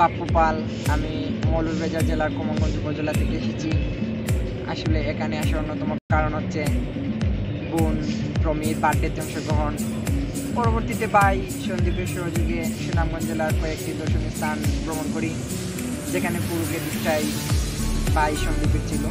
পাল আমি মৌলভীবাজার জেলার কোমরগঞ্জ উপজেলা থেকে এসেছি। আসলে এখানে আসার অন্যতম কারণ হচ্ছে বোন প্রমির বার্থডেতে অংশগ্রহণ। পরবর্তীতে ভাই সন্দীপের সহযোগে সুনামগঞ্জ জেলার কয়েকটি দর্শনীয় স্থান ভ্রমণ করি, যেখানে পুরুষের দিকটাই ভাই সন্দীপের ছিল।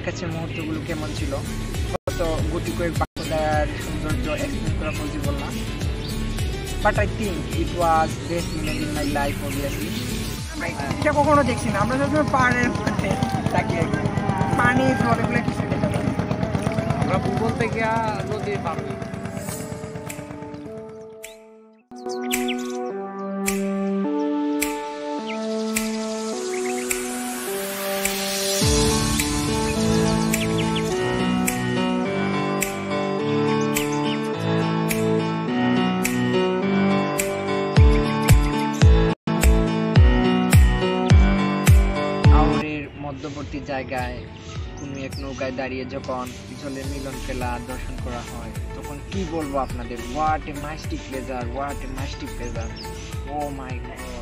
আমার কাছে মুহূর্তগুলো কেমন ছিল? কত গতি কয়েক বাক্যদার সৌন্দর্য এক্সপ্লেন করা পসিবল না but I think it was best minute in my life obviously এটা কখনো দেখছি না। আমরা সবসময় পাহাড়ের মধ্যে তাকে পানি জলেগুলো কিছু দেখা যায় আমরা ভূগোল থেকে নদীর পার মধ্যবর্তী জায়গায় কোনো এক নৌকায় দাঁড়িয়ে যখন জলের মিলন খেলা দর্শন করা হয়, তখন কি বলব আপনাদের? What a mystic pleasure what a mystic pleasure oh my god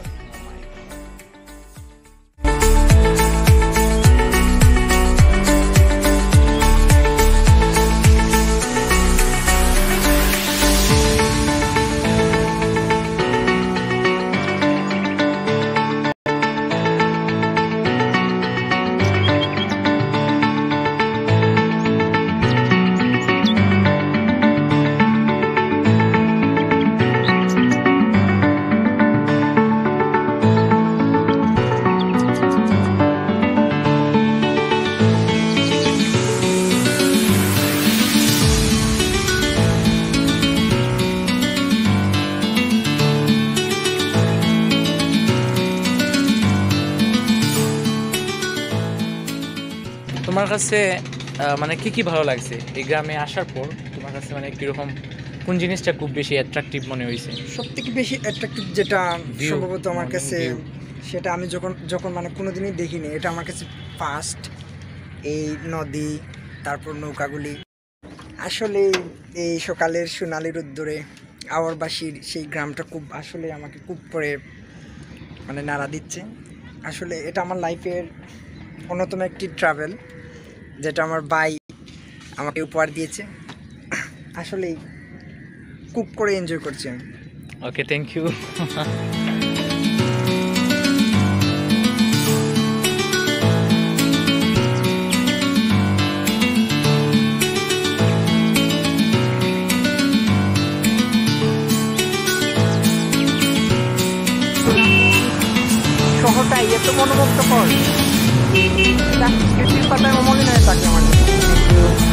তোমার কাছে মানে কি কি ভালো লাগছে? এই গ্রামে আসার পর তোমার কাছে মানে কীরকম কোন জিনিসটা খুব বেশি অ্যাট্রাকটিভ মনে হয়েছে? সব থেকে বেশি অ্যাট্রাকটিভ যেটা সম্ভবত আমার মানে কাছে সেটা আমি যখন যখন মানে কোনোদিনই দেখিনি। এটা আমার কাছে ফার্স্ট এই নদী তারপর নৌকাগুলি। আসলে এই সকালের সোনালি রোদ্দুরে আওয়ারবাসীর সেই গ্রামটা খুব আসলে আমাকে খুব করে মানে নাড়া দিচ্ছে। আসলে এটা আমার লাইফের অন্যতম একটি ট্রাভেল যেটা আমার ভাই আমাকে উপহার দিয়েছে। আসলেই খুব করে এনজয় করছি আমি। ওকে থ্যাংক ইউ শহরটাই এত মনোমুগ্ধকর। যা, স্মৃতির পাতায় অমলিন হয়ে থাকে আমার কাছে।